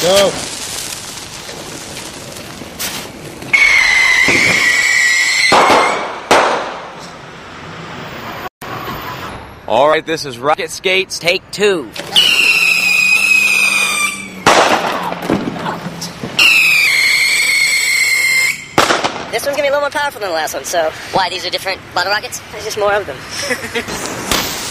Go. All right, this is Rocket Skates, take two. This one's gonna be a little more powerful than the last one, so. Why, these are different bottle rockets? There's just more of them.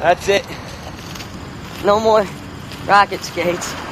That's it. No more rocket skates.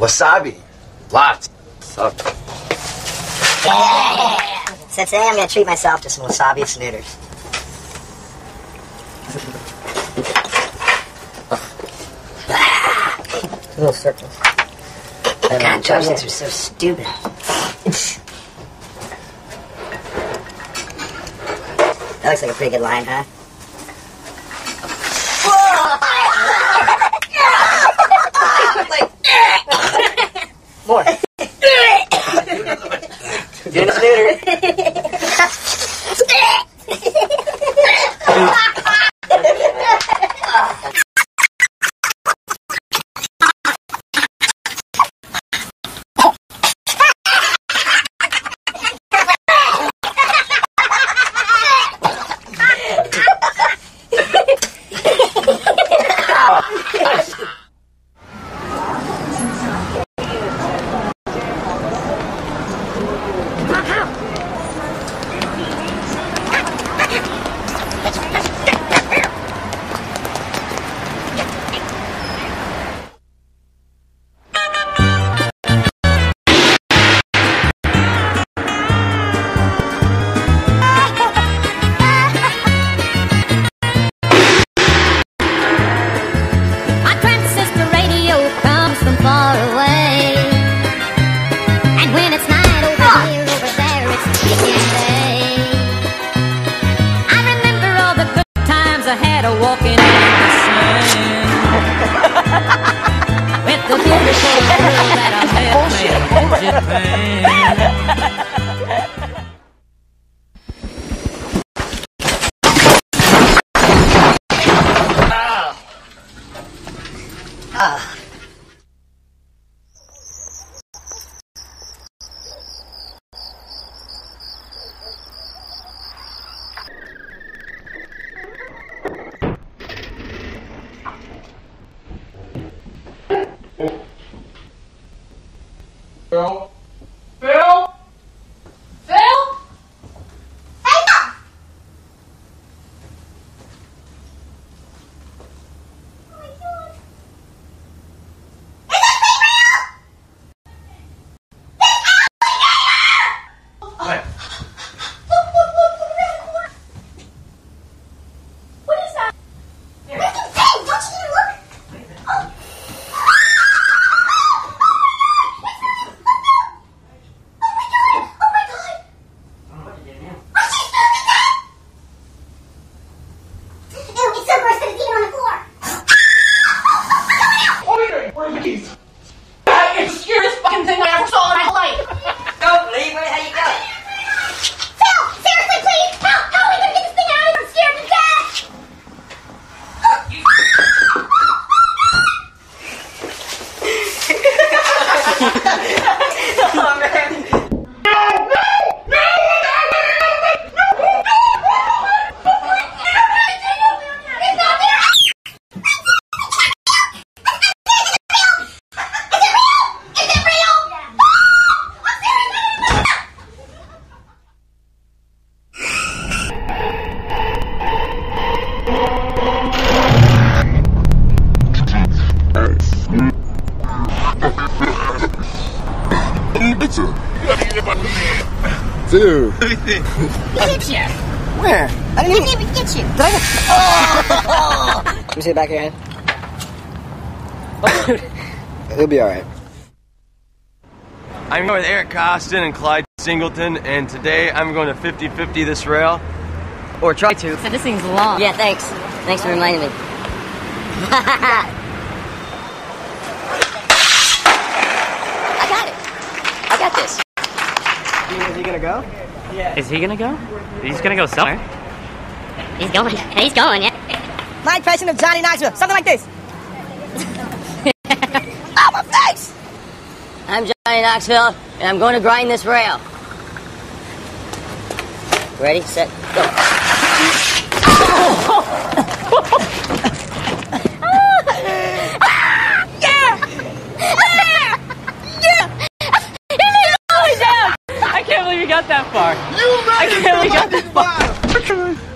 Wasabi. Lots. Sup? So today I'm gonna treat myself to some wasabi snooters. Little circles. God, joysticks are so stupid. that looks like a pretty good line, huh? More. Doing a I had a walking in the sun. With the beautiful girl that I met in Japan. Phil? Phil? Phil? Dude. Get you. Where? I didn't Didn't even. even get you. Let me see the back of your hand. It'll be alright. I'm here with Eric Koston and Clyde Singleton, and today I'm going to 50 50 this rail. Or try to. So this thing's long. Yeah, thanks. Thanks for reminding me. I got it. I got this. Is he gonna go? Is he gonna go? He's gonna go somewhere. He's going. He's going, yeah. My impression of Johnny Knoxville. Something like this. oh, my face! I'm Johnny Knoxville, and I'm going to grind this rail. Ready, set, go. I can't believe